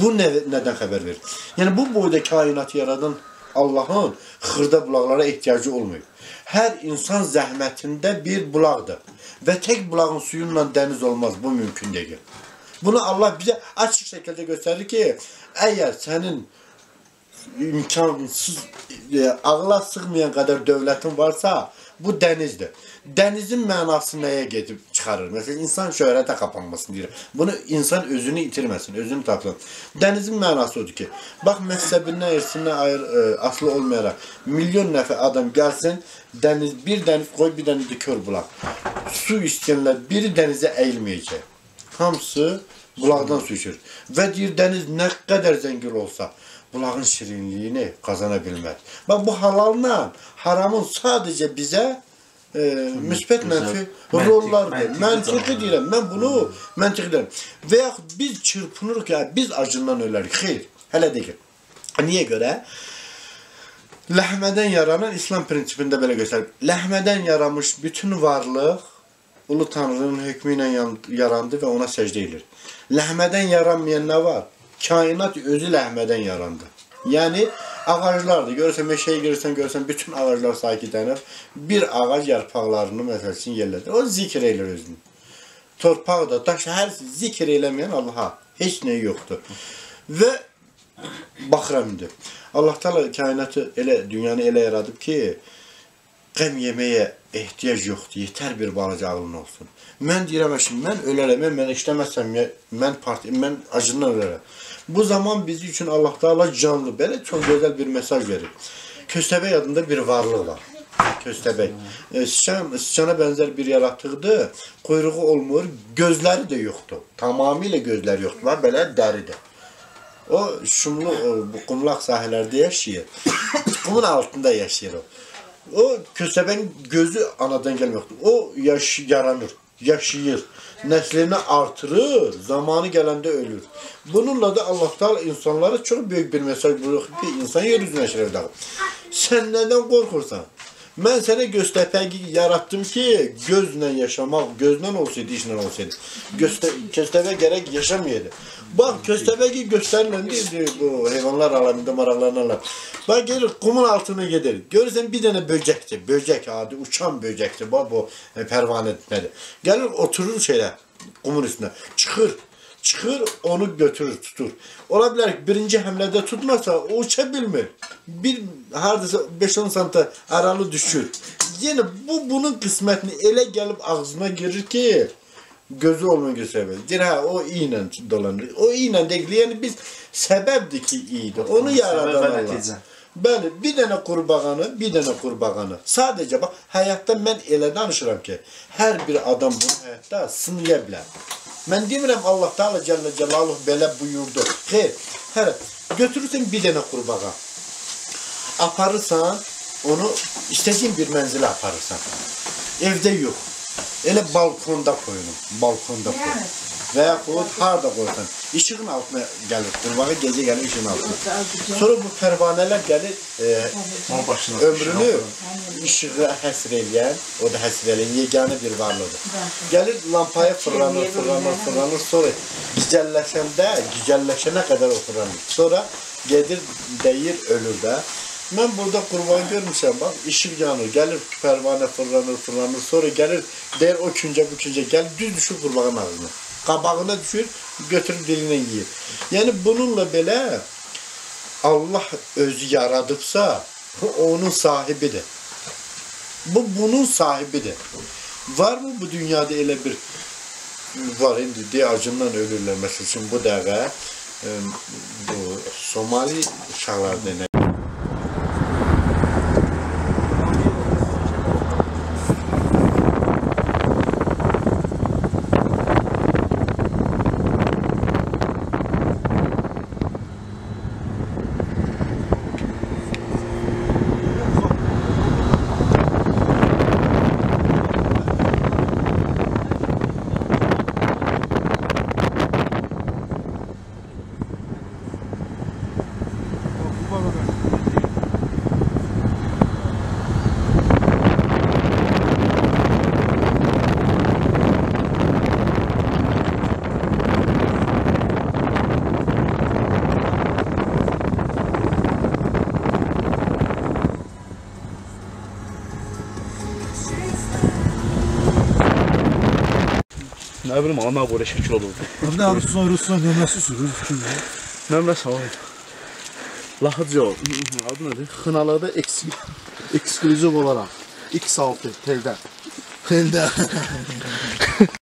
Bu nə, nədən xəbər verir? Yəni bu boyda kainatı yaradan Allahın xırda bulaqlara ehtiyacı olmuyor. Hər insan zəhmətində bir bulaqdır. Və tək bulağın suyunla dəniz olmaz. Bu mümkün deyil. Bunu Allah bizə açıq şəkildə göstərir ki, əgər sənin imkansız, e, ağla sığmayan qədər dövlətin varsa, bu dənizdir. Dənizin mənası nəyə gedib çıxarır? Məsələn, insan şöhrətə qapanmasın deyir. Bunu insan özünü itirməsin, özünü tapsın. Dənizin mənası odur ki, bax məzhəbindən, irsindən ayır, ə, asılı olmayaraq milyon nəfər adam gəlsin, dəniz bir dəniz qoy, bir dənə də kör bulaq. Su istəyənlər biri dənizə əyilməyəcək. Hamısı bulaqdan su içir. Və deyir dəniz nə qədər zəngin olsa, bulağın şirinliyini qazana bilməz. Bax bu halalla haramın sadəcə bizə e, müsbət mənfi rollardır. Məntiqi deyirəm. Mən bunu məntiqi deyirəm. Və yaxud biz çırpınırıq ya, biz acından ölərik. Xeyr, hələ deyil. Niyə görə? Ləhmədən yaranan İslam prinsipində belə göstərir. Ləhmədən yaranmış bütün varlıq Ulu Tanrının hökmü ilə yarandı və ona səcdə edilir. Ləhmədən yaranmayan nə var? Kainat özü ləhmədən yarandı. Yəni ağaclardır. Görürsən meşəyə girsən, görürsən bütün ağaclar sakitlənir. Bir ağac yarpaqlarını məsəl üçün yerlədir. O zikr eləyir özünü. Torpaq da, daş hər zikr eləməyən Allaha heç nə yoxdur. Və baxıram indi. Allah Taala kainatı elə, dünyanı elə yaradıb ki, qəm yeməyə ehtiyac yoxdur. Yetər bir balaca ağlın olsun. Mən deyirəm ki, mən ölərəm, mən, işləməsəm, mən parti, mən acından ölərəm. Bu zaman bizim üçün Allah Taala canlı belə çox gözəl bir mesaj verir. Köstəbək adında bir varlıq var. Köstəbək. E, sıçan, sıçana bənzər bir yaratıqdır. Quyruğu olmur, gözləri də yoxdur. Tamamilə gözləri yoxdur. Var belə dəridir. O şumlu o, bu qumlaq sahələrdə yaşayır. Qumun altında yaşayır o. O köstəbənin gözü anadan gəlməkdir. O yaş yaranır, yaşayır, nəslini artırır, zamanı gələndə ölür. Bununla da Allah Taala insanlara çox böyük bir mesaj buyurur ki, insan yer üzünə şərəf dağır. Sən nədən qorxursan? Mən sənə göstəpəyi yaratdım ki, gözlə yaşamaq, gözlə olsaydı, işlə olsaydı. Göstə köstəbə gərək yaşamayaydı. Bax, köstəbəyi göstərirlər deyir bu heyvanlar aləmində maraqlanırlar. Bax gedir qumun altına gedir. Görürsən bir dənə böcəkdir. Böcək adi uçan böcəkdir. Bax bu e, pərvanə nədir? Gəlir oturur şeylə qumun üstünə. Çıxır. Çıxır, onu götürür, tutur. Ola bilər ki, birinci həmlədə tutmasa, o uça bilmir. Bir hardasa 5-10 santa aralı düşür. Yəni bu bunun qismətini elə gəlib ağzına girir ki, gözü olmayan göstərmir. Deyir, hə, o ilə dolanır. O ilə deyil, yəni biz səbəbdir ki, iyidir. Onu yaradan Səbəb və Allah. nəticə. Bəli, bir dənə qurbağanı, bir dənə qurbağanı. Sadəcə bax, həyatda mən elə danışıram ki, hər bir adam bunu həyatda sınaya bilər. Mən demirəm Allah Taala Cəllə Cəlaluhu belə buyurdu. Xeyr, hər götürürsən bir dənə qurbağa. Aparırsan, onu istədiyin bir mənzilə aparırsan. Evdə yox. Elə balkonda qoyulur, balkonda qoy. Və yaxud harda qoyursan, işığın altına gəlir, qurbağa gecə gəlir işığın altına. Sonra bu pərvanələr gəlir, e, Onun başına ömrünü işığa həsr eləyən, o da həsr eləyən yeganə bir varlıqdır. Gəlir lampaya fırlanır, fırlanır, fırlanır, sonra gicəlləşəndə, gicəlləşənə qədər o fırlanır. Sonra gedir, dəyir, ölür də. Mən burada qurban görmüşəm, bax, işıq yanır, gəlir pərvanə fırlanır, fırlanır, sonra gəlir, deyir o küncə, bu küncə, gəlir, düz düşür qurbağanın ağzına. Qabağına düşür, götürüb dilinə yeyir. Yəni bununla belə Allah özü yaradıbsa, bu onun sahibidir. Bu bunun sahibidir. Var mı bu dünyada elə bir var indi deyə acından ölürlər məsəl üçün bu e, bu Somali uşaqlarında nə Nə bilim, ana görə şəkil olurdu. Onda Ruslan Ruslan nömrəsi sürür. Nömrə sağ ol. Lahıcı ol. Adı nədir? Xınalıqda eks ekskluziv olaraq X6 teldən. Teldə.